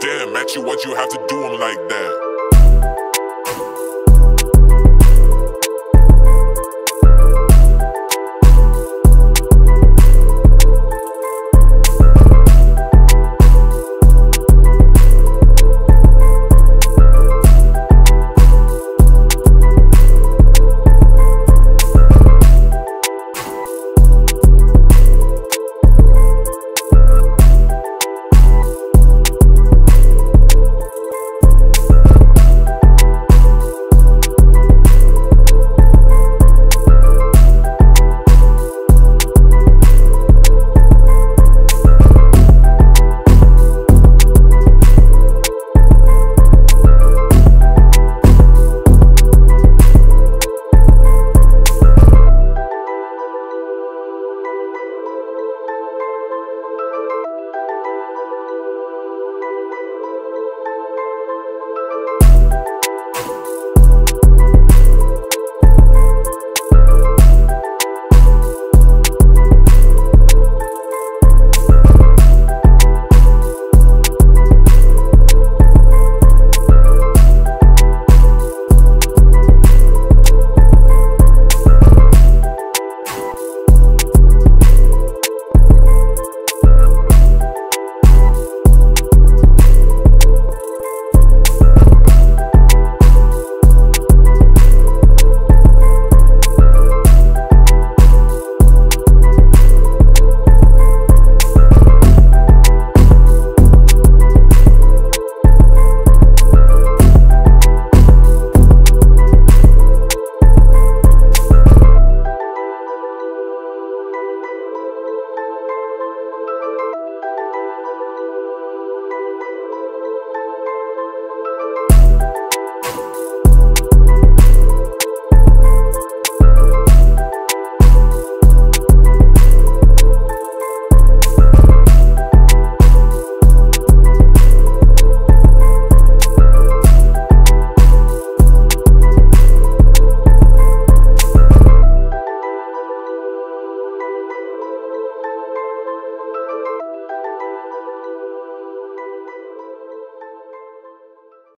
Damn, at you, what you have to do him like that?